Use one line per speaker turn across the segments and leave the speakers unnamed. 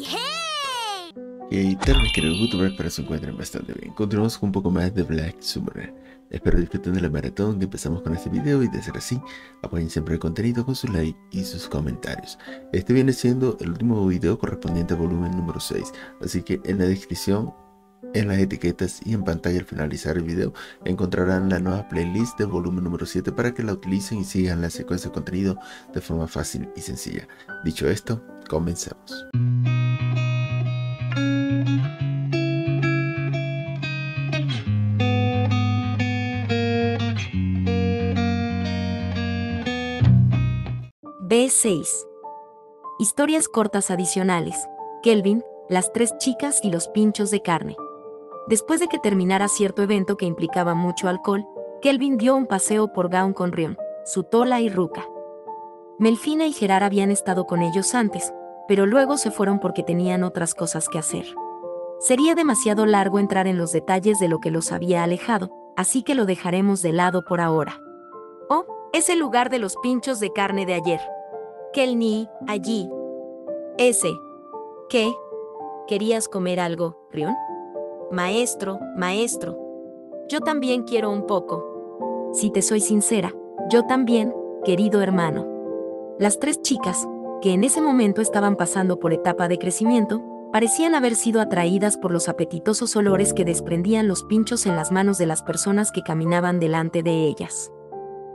¡Hey, hey!
Y tal mis queridos youtubers, espero se encuentren bastante bien. Continuamos con un poco más de Black Summoner. Espero disfruten de la maratón que empezamos con este video y de ser así, apoyen siempre el contenido con su like y sus comentarios. Este viene siendo el último video correspondiente al volumen número 6, así que en la descripción, en las etiquetas y en pantalla al finalizar el video encontrarán la nueva playlist del volumen número 7 para que la utilicen y sigan la secuencia de contenido de forma fácil y sencilla. Dicho esto, comencemos.
B6. Historias cortas adicionales. Kelvin, las tres chicas y los pinchos de carne. Después de que terminara cierto evento que implicaba mucho alcohol, Kelvin dio un paseo por Gaon con Rion, Sutola y Ruka. Melfina y Gerard habían estado con ellos antes, pero luego se fueron porque tenían otras cosas que hacer. Sería demasiado largo entrar en los detalles de lo que los había alejado, así que lo dejaremos de lado por ahora. Oh, es el lugar de los pinchos de carne de ayer. Kelni, allí. Ese. ¿Qué? ¿Querías comer algo, Rion? Maestro, maestro. Yo también quiero un poco. Si te soy sincera, yo también, querido hermano. Las tres chicas, que en ese momento estaban pasando por etapa de crecimiento, parecían haber sido atraídas por los apetitosos olores que desprendían los pinchos en las manos de las personas que caminaban delante de ellas.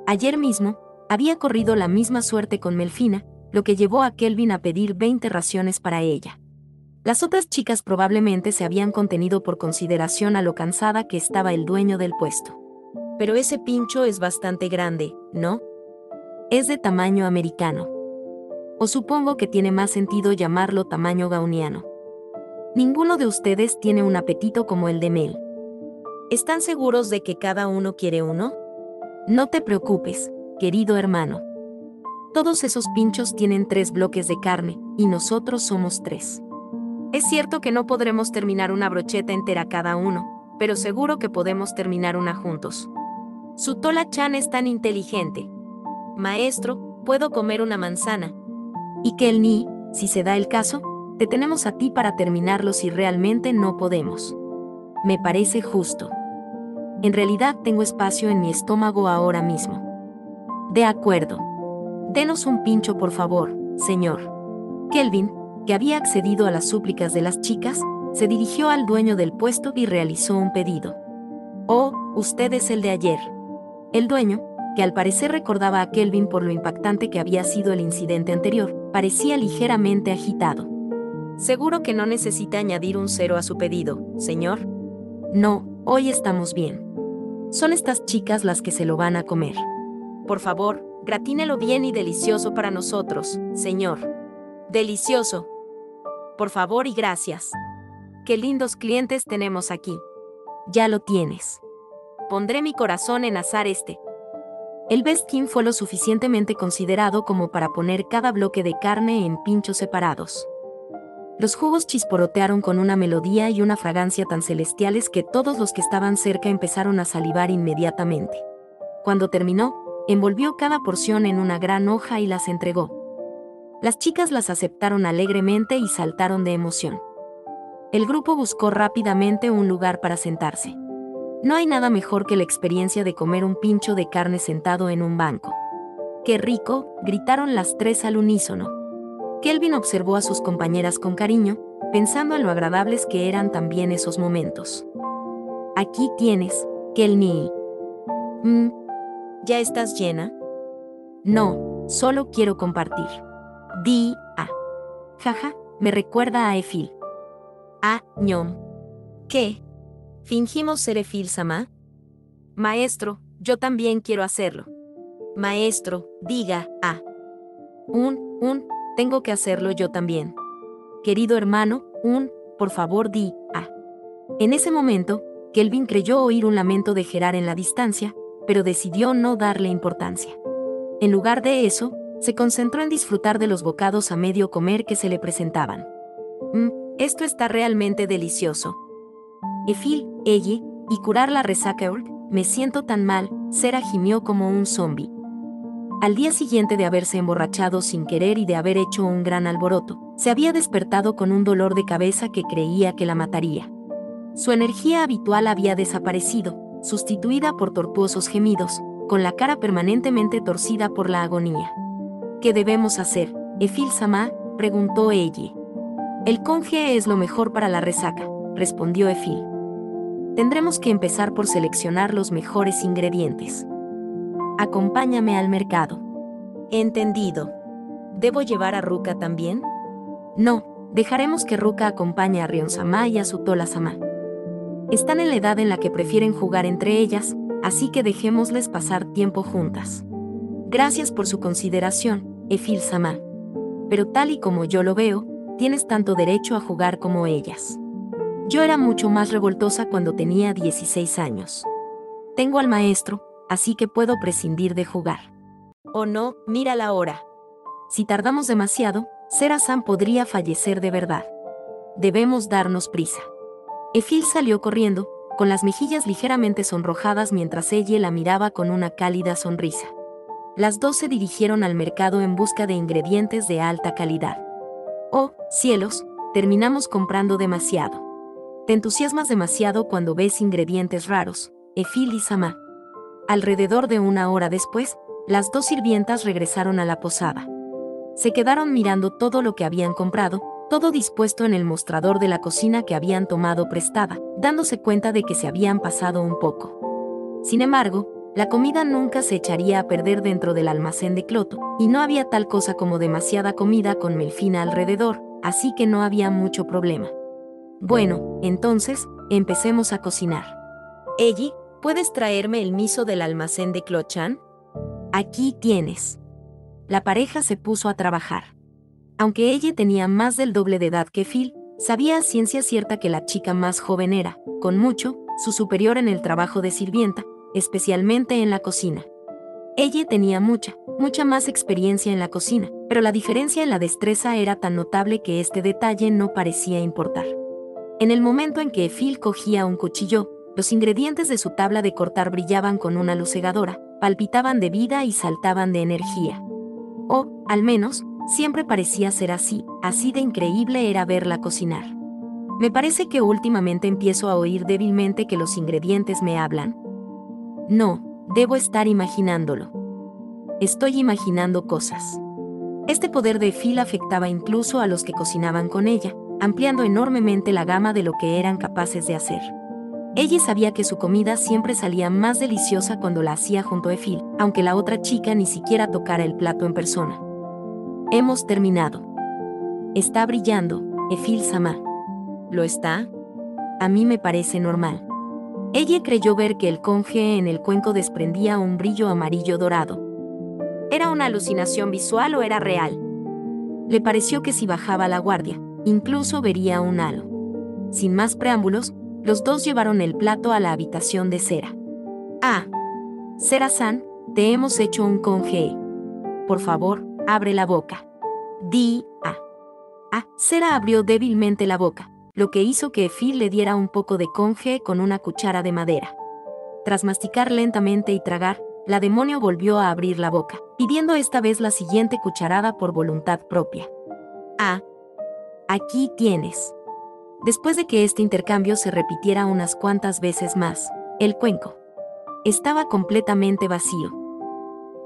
Ayer mismo, había corrido la misma suerte con Melfina, lo que llevó a Kelvin a pedir 20 raciones para ella. Las otras chicas probablemente se habían contenido por consideración a lo cansada que estaba el dueño del puesto. Pero ese pincho es bastante grande, ¿no? Es de tamaño americano. O supongo que tiene más sentido llamarlo tamaño gauniano. Ninguno de ustedes tiene un apetito como el de Mel. ¿Están seguros de que cada uno quiere uno? No te preocupes, querido hermano. Todos esos pinchos tienen tres bloques de carne, y nosotros somos tres. Es cierto que no podremos terminar una brocheta entera cada uno, pero seguro que podemos terminar una juntos. Sutola Chan es tan inteligente. Maestro, puedo comer una manzana. Y que el Ni, si se da el caso, te tenemos a ti para terminarlo si realmente no podemos. Me parece justo. En realidad tengo espacio en mi estómago ahora mismo. De acuerdo. Denos un pincho por favor, señor. Kelvin, que había accedido a las súplicas de las chicas, se dirigió al dueño del puesto y realizó un pedido. Oh, usted es el de ayer. El dueño, que al parecer recordaba a Kelvin por lo impactante que había sido el incidente anterior, parecía ligeramente agitado. Seguro que no necesita añadir un cero a su pedido, señor. No, hoy estamos bien. Son estas chicas las que se lo van a comer. Por favor, gratínelo bien y delicioso para nosotros, señor. Delicioso. Por favor y gracias. Qué lindos clientes tenemos aquí. Ya lo tienes. Pondré mi corazón en azar este. El Best King fue lo suficientemente considerado como para poner cada bloque de carne en pinchos separados. Los jugos chisporotearon con una melodía y una fragancia tan celestiales que todos los que estaban cerca empezaron a salivar inmediatamente. Cuando terminó, envolvió cada porción en una gran hoja y las entregó. Las chicas las aceptaron alegremente y saltaron de emoción. El grupo buscó rápidamente un lugar para sentarse. No hay nada mejor que la experiencia de comer un pincho de carne sentado en un banco. ¡Qué rico! gritaron las tres al unísono. Kelvin observó a sus compañeras con cariño, pensando en lo agradables que eran también esos momentos. Aquí tienes, Kelni. Mm, ¿Ya estás llena? No, solo quiero compartir. Di a. Jaja, me recuerda a Efil. A, ñom. ¿Qué? ¿Fingimos ser Efil Sama? Maestro, yo también quiero hacerlo. Maestro, diga a. Un, un, tengo que hacerlo yo también. Querido hermano, un, por favor di, a. En ese momento, Kelvin creyó oír un lamento de Gerard en la distancia, pero decidió no darle importancia. En lugar de eso, se concentró en disfrutar de los bocados a medio comer que se le presentaban. Mmm, esto está realmente delicioso. Efil, ella, y curar la resaca, me siento tan mal, Sera gimió como un zombi. al día siguiente de haberse emborrachado sin querer y de haber hecho un gran alboroto, se había despertado con un dolor de cabeza que creía que la mataría. Su energía habitual había desaparecido, sustituida por tortuosos gemidos, con la cara permanentemente torcida por la agonía. ¿Qué debemos hacer? Efil Sama, preguntó ella. El conge es lo mejor para la resaca, respondió Efil. Tendremos que empezar por seleccionar los mejores ingredientes. Acompáñame al mercado. Entendido. ¿Debo llevar a Ruka también? No, dejaremos que Ruka acompañe a Rion-sama y a Sutola-sama. Están en la edad en la que prefieren jugar entre ellas, así que dejémosles pasar tiempo juntas. Gracias por su consideración, Efil Sama. Pero tal y como yo lo veo, tienes tanto derecho a jugar como ellas. Yo era mucho más revoltosa cuando tenía 16 años. Tengo al maestro, así que puedo prescindir de jugar. O no, mira la hora. Si tardamos demasiado, Sera-san podría fallecer de verdad. Debemos darnos prisa. Efil salió corriendo, con las mejillas ligeramente sonrojadas mientras ella la miraba con una cálida sonrisa. Las dos se dirigieron al mercado en busca de ingredientes de alta calidad. Oh, cielos, terminamos comprando demasiado. Te entusiasmas demasiado cuando ves ingredientes raros, Efil y Sama. Alrededor de una hora después, las dos sirvientas regresaron a la posada. Se quedaron mirando todo lo que habían comprado, todo dispuesto en el mostrador de la cocina que habían tomado prestada, dándose cuenta de que se habían pasado un poco. Sin embargo, la comida nunca se echaría a perder dentro del almacén de Cloto, y no había tal cosa como demasiada comida con Melfina alrededor, así que no había mucho problema. Bueno, entonces, empecemos a cocinar. Ellie, ¿puedes traerme el miso del almacén de Clochan? Aquí tienes. La pareja se puso a trabajar. Aunque ella tenía más del doble de edad que Phil, sabía a ciencia cierta que la chica más joven era, con mucho, su superior en el trabajo de sirvienta, especialmente en la cocina. Ella tenía mucha, mucha más experiencia en la cocina, pero la diferencia en la destreza era tan notable que este detalle no parecía importar. En el momento en que Phil cogía un cuchillo, los ingredientes de su tabla de cortar brillaban con una luz cegadora, palpitaban de vida y saltaban de energía. O, al menos, siempre parecía ser así, así de increíble era verla cocinar. Me parece que últimamente empiezo a oír débilmente que los ingredientes me hablan, no, debo estar imaginándolo. Estoy imaginando cosas. Este poder de Phil afectaba incluso a los que cocinaban con ella, ampliando enormemente la gama de lo que eran capaces de hacer. Ella sabía que su comida siempre salía más deliciosa cuando la hacía junto a Phil, aunque la otra chica ni siquiera tocara el plato en persona. Hemos terminado. Está brillando, Efil Sama. ¿Lo está? A mí me parece normal. Ella creyó ver que el conje en el cuenco desprendía un brillo amarillo dorado. ¿Era una alucinación visual o era real? Le pareció que si bajaba la guardia, incluso vería un halo. Sin más preámbulos, los dos llevaron el plato a la habitación de Cera. Ah, Cera-san, te hemos hecho un conge. Por favor, abre la boca. Di, ah. Ah, Cera abrió débilmente la boca, lo que hizo que Phil le diera un poco de conge con una cuchara de madera. Tras masticar lentamente y tragar, la demonio volvió a abrir la boca, pidiendo esta vez la siguiente cucharada por voluntad propia. Ah, aquí tienes. Después de que este intercambio se repitiera unas cuantas veces más, el cuenco estaba completamente vacío.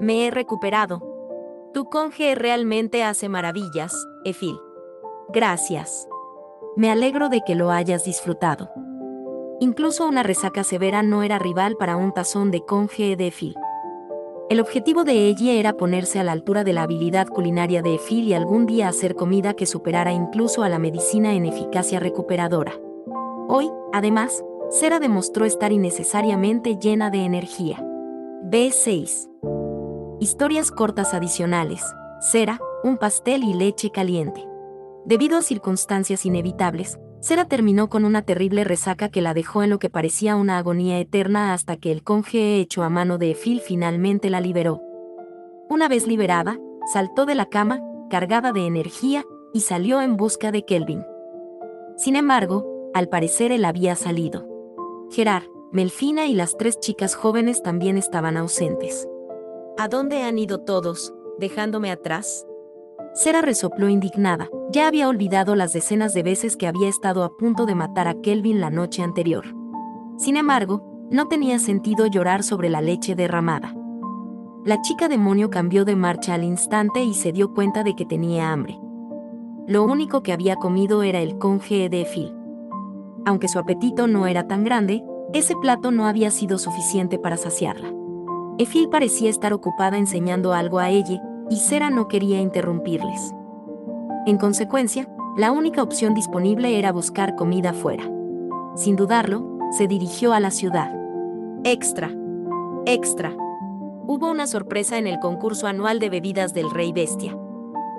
Me he recuperado. Tu conge realmente hace maravillas, Efil. Gracias. Me alegro de que lo hayas disfrutado. Incluso una resaca severa no era rival para un tazón de conge de Efil. El objetivo de ella era ponerse a la altura de la habilidad culinaria de Efil y algún día hacer comida que superara incluso a la medicina en eficacia recuperadora. Hoy, además, Sera demostró estar innecesariamente llena de energía. B6. Historias cortas adicionales. Cera, un pastel y leche caliente. Debido a circunstancias inevitables, Sera terminó con una terrible resaca que la dejó en lo que parecía una agonía eterna hasta que el conge hecho a mano de Phil finalmente la liberó. Una vez liberada, saltó de la cama, cargada de energía, y salió en busca de Kelvin. Sin embargo, al parecer él había salido. Gerard, Melfina y las tres chicas jóvenes también estaban ausentes. ¿A dónde han ido todos, dejándome atrás? Sera resopló indignada. Ya había olvidado las decenas de veces que había estado a punto de matar a Kelvin la noche anterior. Sin embargo, no tenía sentido llorar sobre la leche derramada. La chica demonio cambió de marcha al instante y se dio cuenta de que tenía hambre. Lo único que había comido era el conge de Phil. Aunque su apetito no era tan grande, ese plato no había sido suficiente para saciarla. Efil parecía estar ocupada enseñando algo a ella, y Sera no quería interrumpirles. En consecuencia, la única opción disponible era buscar comida fuera. Sin dudarlo, se dirigió a la ciudad. Extra. Extra. Hubo una sorpresa en el concurso anual de bebidas del Rey Bestia.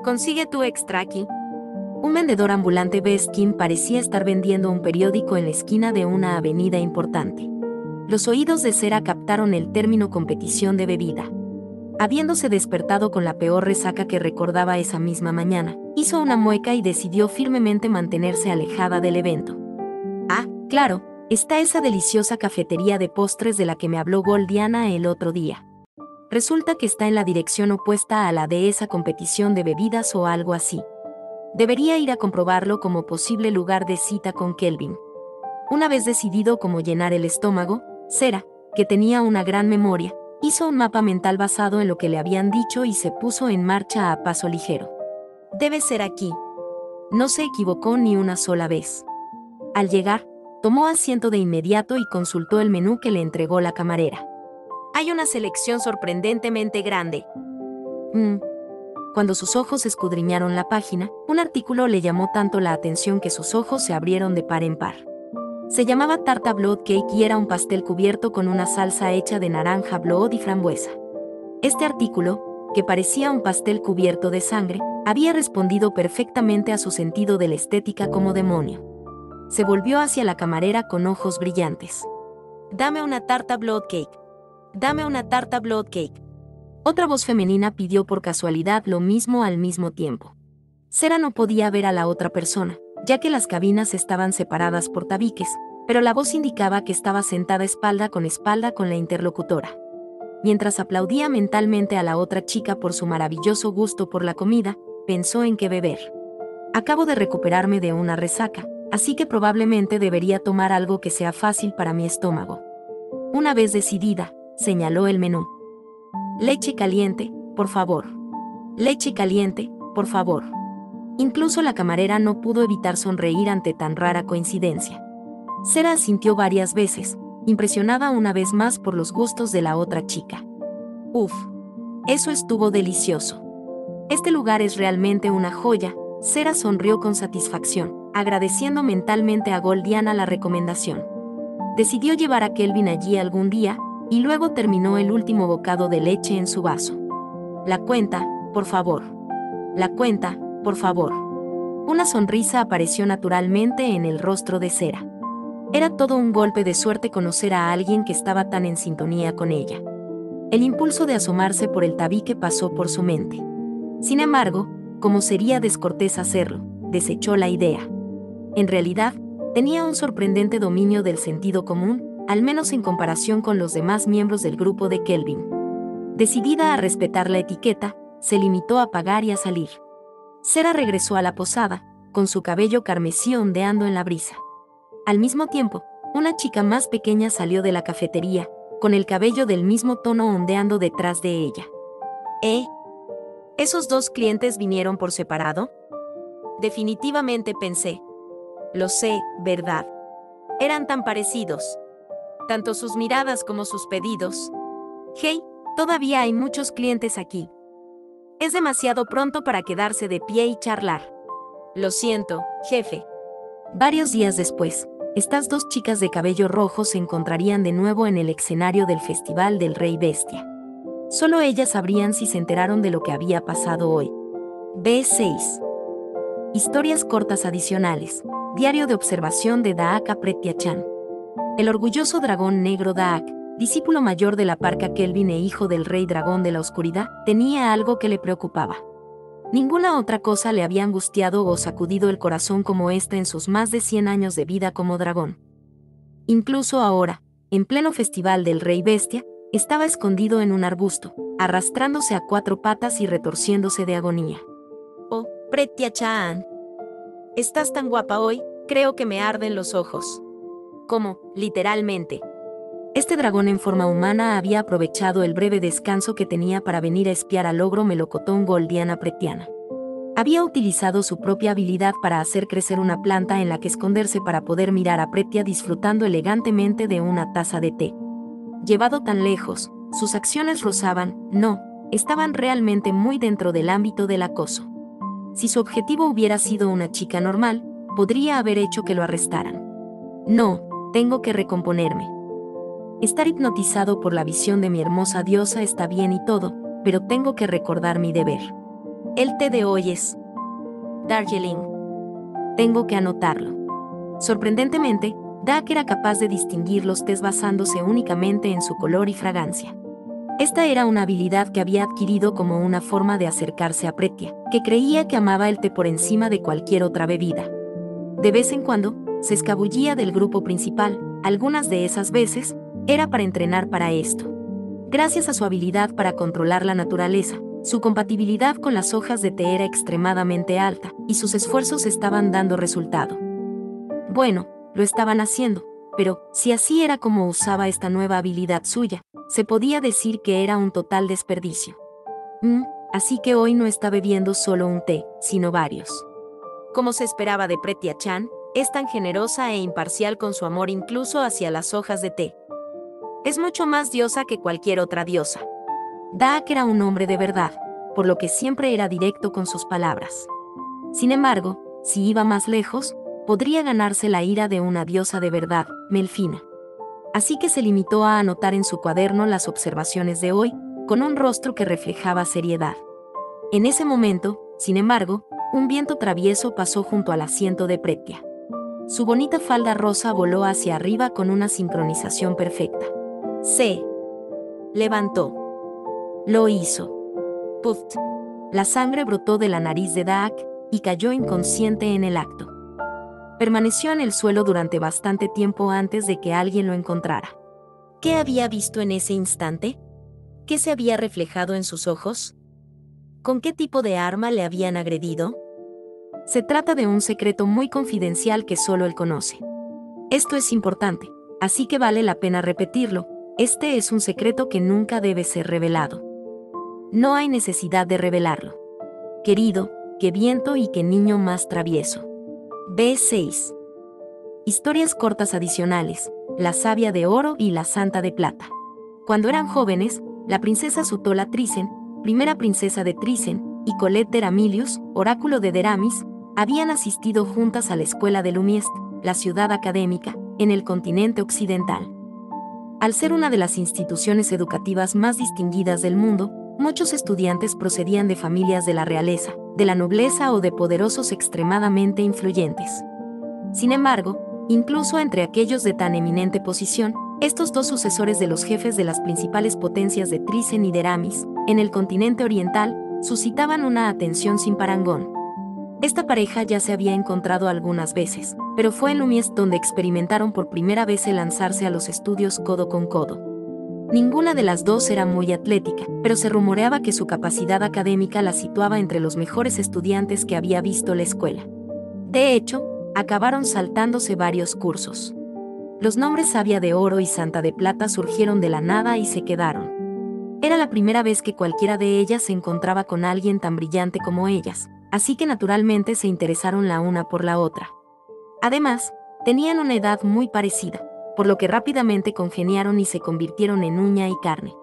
Consigue tu extra aquí. Un vendedor ambulante Beskin parecía estar vendiendo un periódico en la esquina de una avenida importante. Los oídos de Cera captaron el término competición de bebida. Habiéndose despertado con la peor resaca que recordaba esa misma mañana, hizo una mueca y decidió firmemente mantenerse alejada del evento. Ah, claro, está esa deliciosa cafetería de postres de la que me habló Goldiana el otro día. Resulta que está en la dirección opuesta a la de esa competición de bebidas o algo así. Debería ir a comprobarlo como posible lugar de cita con Kelvin. Una vez decidido cómo llenar el estómago, Sera, que tenía una gran memoria, Hizo un mapa mental basado en lo que le habían dicho y se puso en marcha a paso ligero. Debe ser aquí. No se equivocó ni una sola vez. Al llegar, tomó asiento de inmediato y consultó el menú que le entregó la camarera. Hay una selección sorprendentemente grande. Mm. Cuando sus ojos escudriñaron la página, un artículo le llamó tanto la atención que sus ojos se abrieron de par en par. Se llamaba tarta blood cake y era un pastel cubierto con una salsa hecha de naranja blood y frambuesa. Este artículo, que parecía un pastel cubierto de sangre, había respondido perfectamente a su sentido de la estética como demonio. Se volvió hacia la camarera con ojos brillantes. Dame una tarta blood cake. Dame una tarta blood cake. Otra voz femenina pidió por casualidad lo mismo al mismo tiempo. Sera no podía ver a la otra persona, ya que las cabinas estaban separadas por tabiques, pero la voz indicaba que estaba sentada espalda con espalda con la interlocutora. Mientras aplaudía mentalmente a la otra chica por su maravilloso gusto por la comida, pensó en qué beber. Acabo de recuperarme de una resaca, así que probablemente debería tomar algo que sea fácil para mi estómago. Una vez decidida, señaló el menú. Leche caliente, por favor. Leche caliente, por favor. Incluso la camarera no pudo evitar sonreír ante tan rara coincidencia. Sera asintió varias veces, impresionada una vez más por los gustos de la otra chica. Uf, eso estuvo delicioso. Este lugar es realmente una joya, Sera sonrió con satisfacción, agradeciendo mentalmente a Goldiana la recomendación. Decidió llevar a Kelvin allí algún día, y luego terminó el último bocado de leche en su vaso. La cuenta, por favor. La cuenta, por favor. Una sonrisa apareció naturalmente en el rostro de Cera. Era todo un golpe de suerte conocer a alguien que estaba tan en sintonía con ella. El impulso de asomarse por el tabique pasó por su mente. Sin embargo, como sería descortés hacerlo, desechó la idea. En realidad, tenía un sorprendente dominio del sentido común, al menos en comparación con los demás miembros del grupo de Kelvin. Decidida a respetar la etiqueta, se limitó a pagar y a salir. Sera regresó a la posada, con su cabello carmesí ondeando en la brisa. Al mismo tiempo, una chica más pequeña salió de la cafetería, con el cabello del mismo tono ondeando detrás de ella. ¿Eh? ¿Esos dos clientes vinieron por separado? Definitivamente pensé. Lo sé, ¿verdad? Eran tan parecidos. Tanto sus miradas como sus pedidos. Hey, todavía hay muchos clientes aquí. Es demasiado pronto para quedarse de pie y charlar. Lo siento, jefe. Varios días después, estas dos chicas de cabello rojo se encontrarían de nuevo en el escenario del Festival del Rey Bestia. Solo ellas sabrían si se enteraron de lo que había pasado hoy. B6. Historias cortas adicionales. Diario de observación de Daak Apretiachan. El orgulloso dragón negro Daak, discípulo mayor de la parca Kelvin e hijo del rey dragón de la oscuridad, tenía algo que le preocupaba. Ninguna otra cosa le había angustiado o sacudido el corazón como esta en sus más de 100 años de vida como dragón. Incluso ahora, en pleno festival del Rey Bestia,
estaba escondido en un arbusto, arrastrándose a cuatro patas y retorciéndose de agonía.
Oh, Pretia Chan. Estás tan guapa hoy, creo que me arden los ojos. Como, literalmente.
Este dragón en forma humana había aprovechado el breve descanso que tenía para venir a espiar al ogro melocotón goldiana pretiana. Había utilizado su propia habilidad para hacer crecer una planta en la que esconderse para poder mirar a Pretia disfrutando elegantemente de una taza de té. Llevado tan lejos, sus acciones rozaban, no, estaban realmente muy dentro del ámbito del acoso. Si su objetivo hubiera sido una chica normal, podría haber hecho que lo arrestaran. No, tengo que recomponerme. Estar hipnotizado por la visión de mi hermosa diosa está bien y todo, pero tengo que recordar mi deber. El té de hoy es Darjeeling. Tengo que anotarlo. Sorprendentemente, Dak era capaz de distinguir los tés basándose únicamente en su color y fragancia. Esta era una habilidad que había adquirido como una forma de acercarse a Pretia, que creía que amaba el té por encima de cualquier otra bebida. De vez en cuando, se escabullía del grupo principal, algunas de esas veces, era para entrenar para esto. Gracias a su habilidad para controlar la naturaleza, su compatibilidad con las hojas de té era extremadamente alta, y sus esfuerzos estaban dando resultado. Bueno, lo estaban haciendo, pero, si así era como usaba esta nueva habilidad suya, se podía decir que era un total desperdicio. Mm, así que hoy no está bebiendo solo un té, sino varios.
Como se esperaba de Pretia Chan, es tan generosa e imparcial con su amor incluso hacia las hojas de té. Es mucho más diosa que cualquier otra diosa. Daak era un hombre de verdad, por lo que siempre era directo con sus palabras. Sin embargo, si iba más lejos, podría ganarse la ira de una diosa de verdad, Melfina. Así que se limitó a anotar en su cuaderno las observaciones de hoy, con un rostro que reflejaba seriedad. En ese momento, sin embargo, un viento travieso pasó junto al asiento de Pretia. Su bonita falda rosa voló hacia arriba con una sincronización perfecta. Se levantó. Lo hizo. Puff. La sangre brotó de la nariz de Daak y cayó inconsciente en el acto. Permaneció en el suelo durante bastante tiempo antes de que alguien lo encontrara. ¿Qué había visto en ese instante? ¿Qué se había reflejado en sus ojos? ¿Con qué tipo de arma le habían agredido? Se trata de un secreto muy confidencial que solo él conoce. Esto es importante, así que vale la pena repetirlo, este es un secreto que nunca debe ser revelado. No hay necesidad de revelarlo. Querido, qué viento y qué niño más travieso. B6. Historias cortas adicionales, La sabia de oro y la santa de plata. Cuando eran jóvenes, la princesa Sutola Trisen, primera princesa de Trisen, y Colette Deramilius, oráculo de Deramis, habían asistido juntas a la escuela de Lumiest, la ciudad académica, en el continente occidental. Al ser una de las instituciones educativas más distinguidas del mundo, muchos estudiantes procedían de familias de la realeza, de la nobleza o de poderosos extremadamente influyentes. Sin embargo, incluso entre aquellos de tan eminente posición, estos dos sucesores de los jefes de las principales potencias de Trisen y Deramis, en el continente oriental, suscitaban una atención sin parangón. Esta pareja ya se había encontrado algunas veces, pero fue en Lumies donde experimentaron por primera vez el lanzarse a los estudios codo con codo. Ninguna de las dos era muy atlética, pero se rumoreaba que su capacidad académica la situaba entre los mejores estudiantes que había visto la escuela. De hecho, acabaron saltándose varios cursos. Los nombres Sabia de Oro y Santa de Plata surgieron de la nada y se quedaron. Era la primera vez que cualquiera de ellas se encontraba con alguien tan brillante como ellas, así que naturalmente se interesaron la una por la otra. Además, tenían una edad muy parecida, por lo que rápidamente congeniaron y se convirtieron en uña y carne.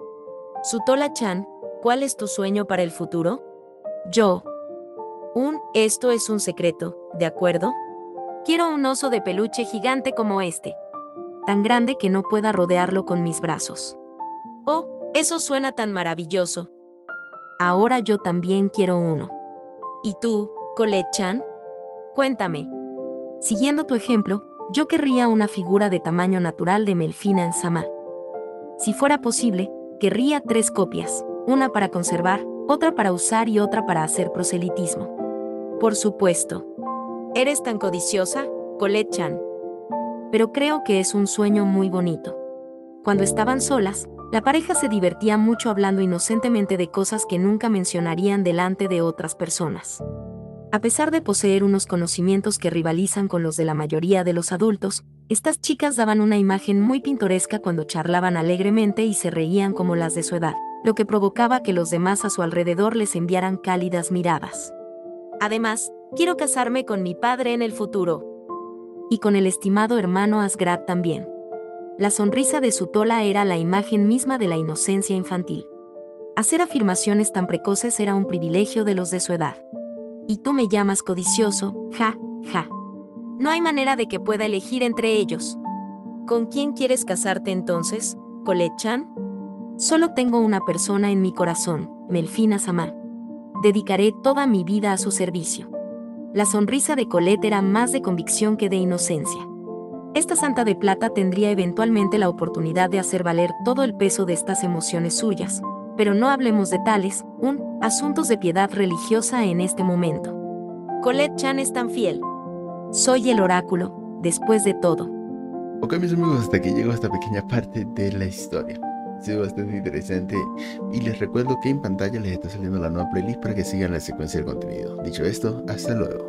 Sutola Chan, ¿cuál es tu sueño para el futuro?
Yo.
Un, esto es un secreto, ¿de acuerdo? Quiero un oso de peluche gigante como este.
Tan grande que no pueda rodearlo con mis brazos.
Oh, eso suena tan maravilloso.
Ahora yo también quiero uno.
¿Y tú, Colette Chan? Cuéntame.
Siguiendo tu ejemplo, yo querría una figura de tamaño natural de Melfina en Sama. Si fuera posible, querría tres copias, una para conservar, otra para usar y otra para hacer proselitismo.
Por supuesto. ¿Eres tan codiciosa, Colette Chan?
Pero creo que es un sueño muy bonito. Cuando estaban solas,
La pareja se divertía mucho hablando inocentemente de cosas que nunca mencionarían delante de otras personas. A pesar de poseer unos conocimientos que rivalizan con los de la mayoría de los adultos, estas chicas daban una imagen muy pintoresca cuando charlaban alegremente y se reían como las de su edad, lo que provocaba que los demás a su alrededor les enviaran cálidas miradas.
Además, quiero casarme con mi padre en el futuro.
Y con el estimado hermano Asgrad también. La sonrisa de su tola era la imagen misma de la inocencia infantil. Hacer afirmaciones tan precoces era un privilegio de los de su edad. Y tú me llamas codicioso, ja, ja.
No hay manera de que pueda elegir entre ellos. ¿Con quién quieres casarte entonces, Colette-chan?
Solo tengo una persona en mi corazón, Melfina Sama. Dedicaré toda mi vida a su servicio. La sonrisa de Colette era más de convicción que de inocencia. Esta santa de plata tendría eventualmente la oportunidad de hacer valer todo el peso de estas emociones suyas, pero no hablemos de tales, un, asuntos de piedad religiosa en este momento.
Colette Chan es tan fiel.
Soy el oráculo, después de todo.
Ok mis amigos, hasta que llegó esta pequeña parte de la historia. Ha sido bastante interesante y les recuerdo que en pantalla les está saliendo la nueva playlist para que sigan la secuencia del contenido. Dicho esto, hasta luego.